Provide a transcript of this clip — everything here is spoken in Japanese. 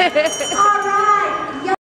All right.